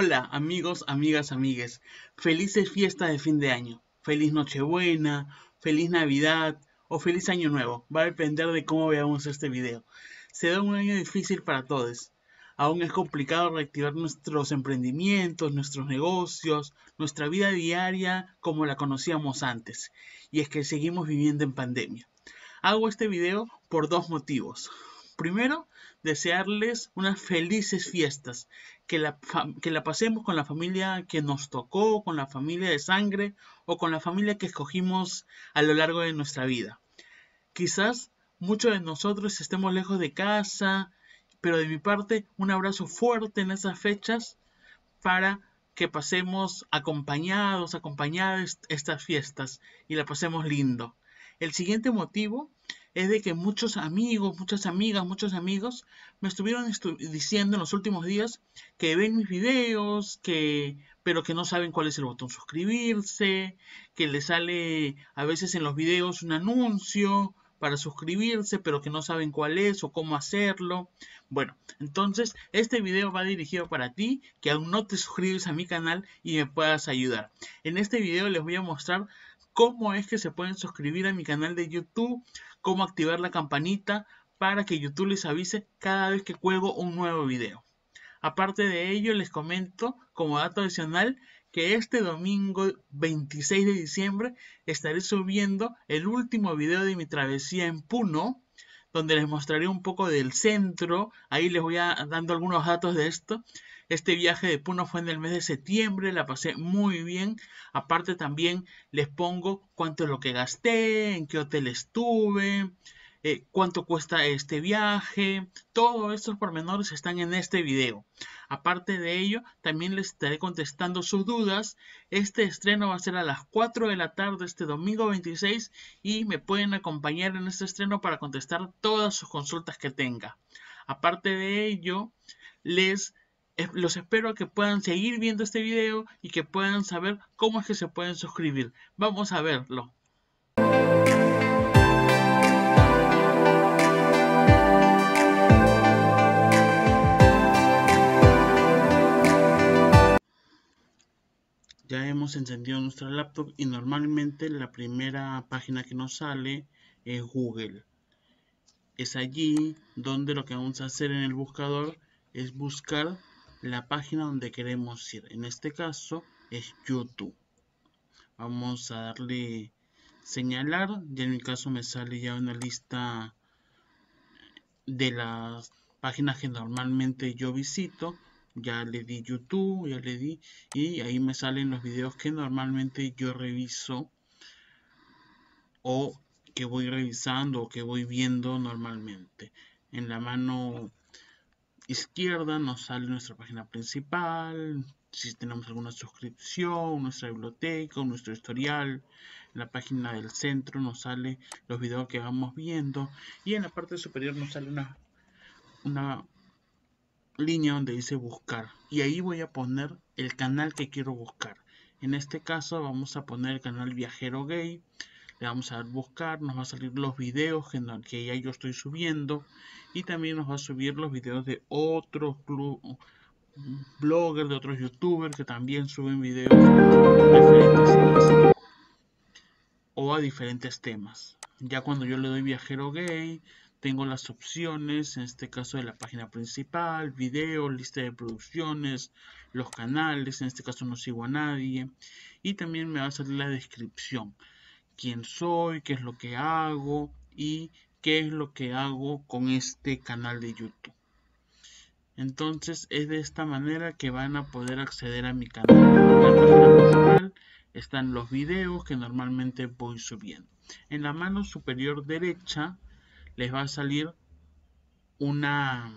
Hola amigos, amigas, amigues. Felices fiestas de fin de año. Feliz Nochebuena, feliz Navidad o feliz Año Nuevo. Va a depender de cómo veamos este video. Será un año difícil para todos. Aún es complicado reactivar nuestros emprendimientos, nuestros negocios, nuestra vida diaria como la conocíamos antes. Y es que seguimos viviendo en pandemia. Hago este video por dos motivos. Primero, desearles unas felices fiestas, que la, que la pasemos con la familia que nos tocó, con la familia de sangre o con la familia que escogimos a lo largo de nuestra vida. Quizás muchos de nosotros estemos lejos de casa, pero de mi parte un abrazo fuerte en esas fechas para que pasemos acompañados, acompañadas estas fiestas y la pasemos lindo. El siguiente motivo es de que muchos amigos, muchas amigas, muchos amigos me estuvieron diciendo en los últimos días que ven mis videos, que pero que no saben cuál es el botón suscribirse, que les sale a veces en los videos un anuncio para suscribirse, pero que no saben cuál es o cómo hacerlo. Bueno, entonces este video va dirigido para ti que aún no te suscribes a mi canal y me puedas ayudar. En este video les voy a mostrar cómo es que se pueden suscribir a mi canal de YouTube, cómo activar la campanita para que YouTube les avise cada vez que cuelgo un nuevo video. Aparte de ello, les comento como dato adicional que este domingo 26 de diciembre estaré subiendo el último video de mi travesía en Puno, donde les mostraré un poco del centro. Ahí les voy a dando algunos datos de esto. Este viaje de Puno fue en el mes de septiembre, la pasé muy bien. Aparte también les pongo cuánto es lo que gasté, en qué hotel estuve, eh, cuánto cuesta este viaje. Todos estos pormenores están en este video. Aparte de ello, también les estaré contestando sus dudas. Este estreno va a ser a las 4 de la tarde este domingo 26 y me pueden acompañar en este estreno para contestar todas sus consultas que tenga. Aparte de ello, les los espero a que puedan seguir viendo este video y que puedan saber cómo es que se pueden suscribir. Vamos a verlo. Ya hemos encendido nuestra laptop y normalmente la primera página que nos sale es Google. Es allí donde lo que vamos a hacer en el buscador es buscar la página donde queremos ir. En este caso es YouTube. Vamos a darle señalar. Ya en mi caso me sale ya una lista de las páginas que normalmente yo visito. Ya le di YouTube, ya le di y ahí me salen los videos que normalmente yo reviso o que voy revisando o que voy viendo normalmente. En la mano izquierda nos sale nuestra página principal, si tenemos alguna suscripción, nuestra biblioteca, nuestro historial. En la página del centro nos sale los videos que vamos viendo y en la parte superior nos sale una, una línea donde dice buscar y ahí voy a poner el canal que quiero buscar. En este caso vamos a poner el canal Viajero Gay le vamos a dar buscar, nos va a salir los videos que, ya yo estoy subiendo y también nos va a subir los videos de otros bloggers, de otros youtubers que también suben videos o a diferentes temas. Ya cuando yo le doy viajero gay, tengo las opciones, en este caso de la página principal, video, lista de producciones, los canales, en este caso no sigo a nadie, y también me va a salir la descripción quién soy, qué es lo que hago y qué es lo que hago con este canal de YouTube. Entonces es de esta manera que van a poder acceder a mi canal. La están los videos que normalmente voy subiendo. En la mano superior derecha les va a salir una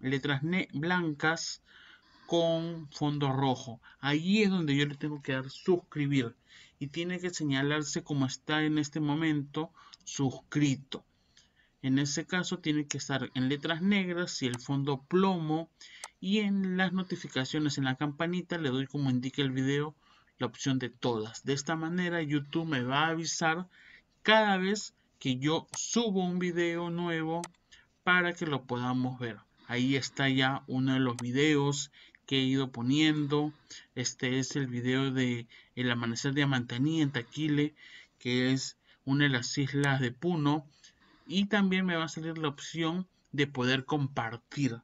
letras blancas con fondo rojo. Ahí es donde yo le tengo que dar suscribir y tiene que señalarse como está en este momento suscrito. En ese caso tiene que estar en letras negras y el fondo plomo y en las notificaciones en la campanita le doy como indica el video la opción de todas. De esta manera YouTube me va a avisar cada vez que yo subo un video nuevo para que lo podamos ver. Ahí está ya uno de los videos que he ido poniendo. Este es el video de El amanecer de Amantaní en Taquile, que es una de las islas de Puno. Y también me va a salir la opción de poder compartir.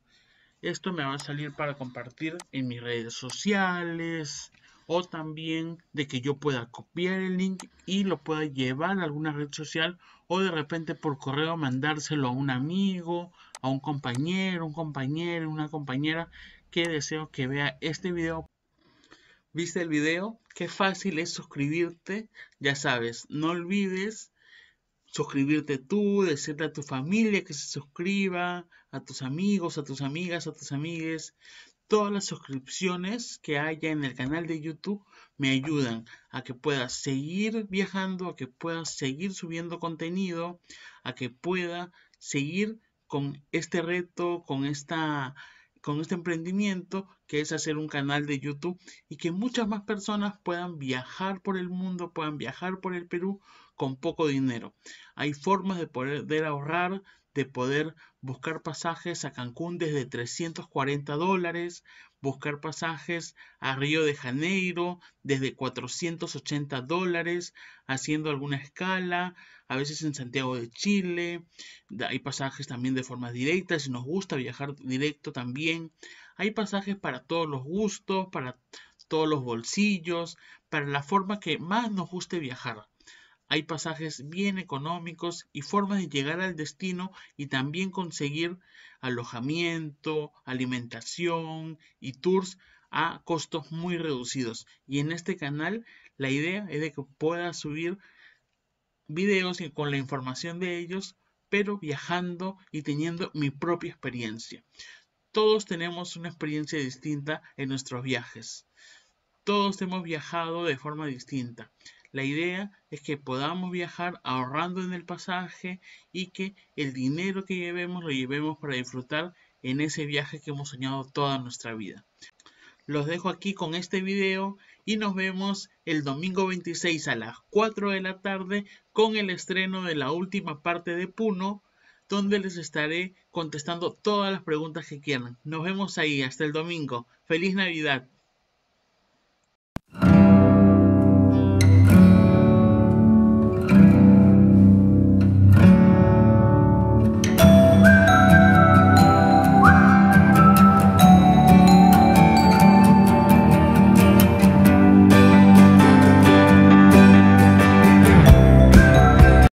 Esto me va a salir para compartir en mis redes sociales o también de que yo pueda copiar el link y lo pueda llevar a alguna red social o de repente por correo mandárselo a un amigo, a un compañero, un compañero, una compañera que deseo que vea este video. ¿Viste el video? Qué fácil es suscribirte. Ya sabes, no olvides suscribirte tú, decirle a tu familia que se suscriba, a tus amigos, a tus amigas, a tus amigues. Todas las suscripciones que haya en el canal de YouTube me ayudan a que pueda seguir viajando, a que pueda seguir subiendo contenido, a que pueda seguir con este reto, con esta con este emprendimiento que es hacer un canal de YouTube y que muchas más personas puedan viajar por el mundo, puedan viajar por el Perú con poco dinero. Hay formas de poder ahorrar, de poder buscar pasajes a Cancún desde 340 dólares, buscar pasajes a Río de Janeiro desde 480 dólares, haciendo alguna escala, a veces en Santiago de Chile, hay pasajes también de forma directa, si nos gusta viajar directo también, hay pasajes para todos los gustos, para todos los bolsillos, para la forma que más nos guste viajar. Hay pasajes bien económicos y formas de llegar al destino y también conseguir alojamiento, alimentación y tours a costos muy reducidos. Y en este canal la idea es de que pueda subir videos con la información de ellos, pero viajando y teniendo mi propia experiencia. Todos tenemos una experiencia distinta en nuestros viajes. Todos hemos viajado de forma distinta. La idea es que podamos viajar ahorrando en el pasaje y que el dinero que llevemos lo llevemos para disfrutar en ese viaje que hemos soñado toda nuestra vida. Los dejo aquí con este video y nos vemos el domingo 26 a las 4 de la tarde con el estreno de la última parte de Puno donde les estaré contestando todas las preguntas que quieran. Nos vemos ahí, hasta el domingo. Feliz Navidad.